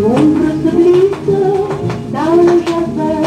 L'ombre se glisse dans le jardin,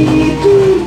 You.